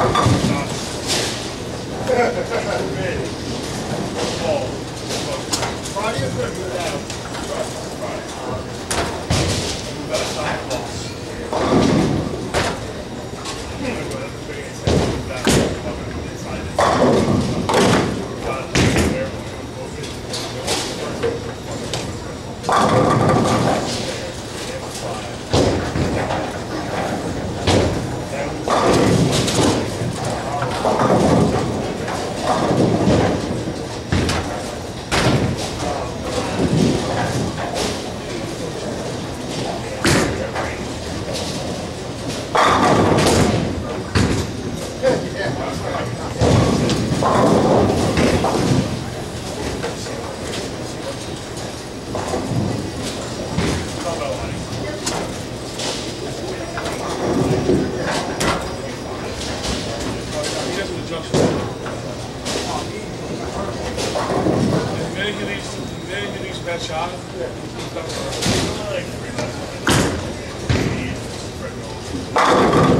Ready. Minute he leaves, the minute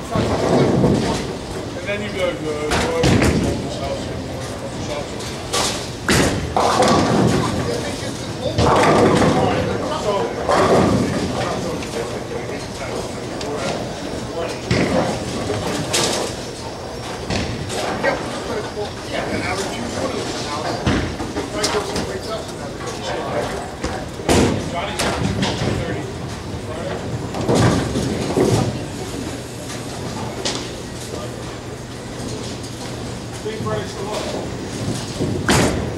and then you go, go, go over to this house, Friday's still up.